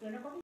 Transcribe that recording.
Yo no comí.